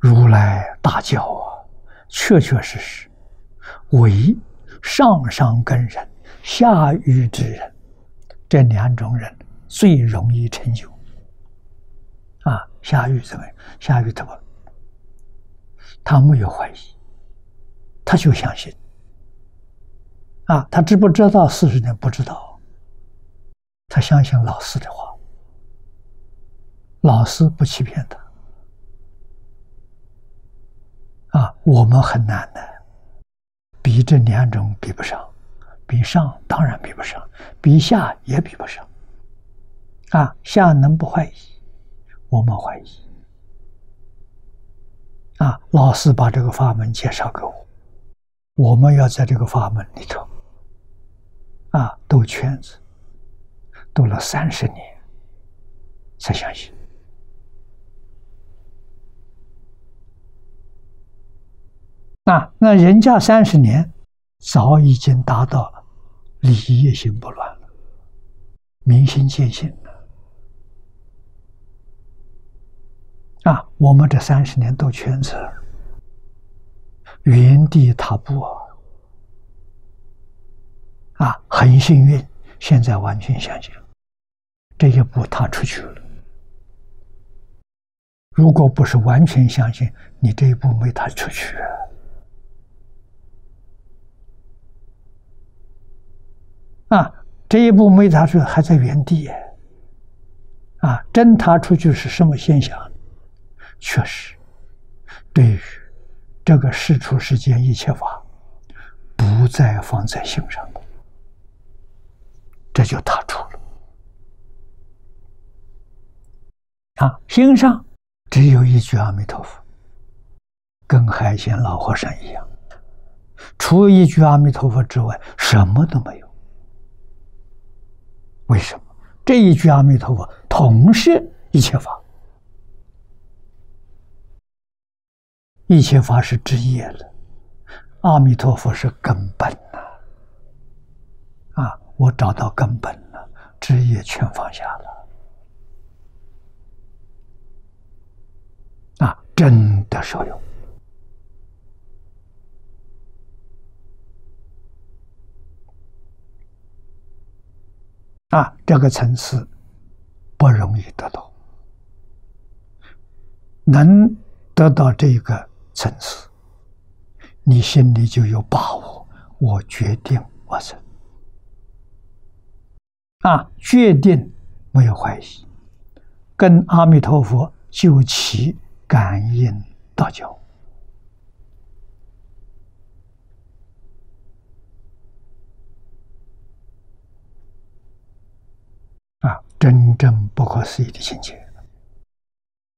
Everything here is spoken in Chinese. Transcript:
如来大教啊，确确实实为上上根人、下愚之人这两种人最容易成就。啊，下愚怎么样？下愚怎么？他没有怀疑，他就相信。啊，他知不知道四十年？不知道。他相信老师的话，老师不欺骗他。啊，我们很难的，比这两种比不上，比上当然比不上，比下也比不上。啊，下能不怀疑？我们怀疑。啊，老师把这个法门介绍给我，我们要在这个法门里头，啊，兜圈子，兜了三十年，才相信。啊，那人家三十年，早已经达到礼业心不乱了，明心见性了。啊，我们这三十年兜圈子，原地踏步啊，很幸运，现在完全相信，这一步踏出去了。如果不是完全相信，你这一步没踏出去。啊这一步没踏出，还在原地。啊，真踏出去是什么现象？确实，对于这个世出世间一切法，不再放在心上，这就踏出了。啊，心上只有一句阿弥陀佛，跟海鲜老和尚一样，除一句阿弥陀佛之外，什么都没有。为什么这一句阿弥陀佛同是一切法？一切法是枝叶了，阿弥陀佛是根本呐！啊，我找到根本了，枝叶全放下了，啊，真的受用。啊，这个层次不容易得到，能得到这个层次，你心里就有把握。我决定我生，啊，决定没有怀疑，跟阿弥陀佛就其感应道交。啊，真正不可思议的情节。